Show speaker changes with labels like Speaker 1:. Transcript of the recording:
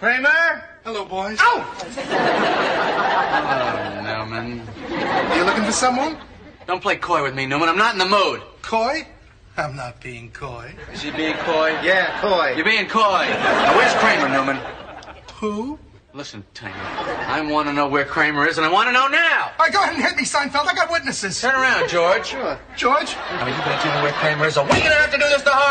Speaker 1: Kramer?
Speaker 2: Hello, boys.
Speaker 1: Oh, Newman.
Speaker 2: You looking for someone?
Speaker 1: Don't play coy with me, Newman. I'm not in the mood.
Speaker 2: Coy? I'm not being coy.
Speaker 1: Is he being coy?
Speaker 3: Yeah, coy.
Speaker 1: You're being coy. Now, where's Kramer, Newman?
Speaker 2: Who?
Speaker 1: Listen, Tiny. I want to know where Kramer is, and I want to know now.
Speaker 2: All right, go ahead and hit me, Seinfeld. I got witnesses.
Speaker 1: Turn around, George.
Speaker 3: Sure.
Speaker 2: George?
Speaker 1: I mean, you better tell me where Kramer is, or we're gonna have to do this the hard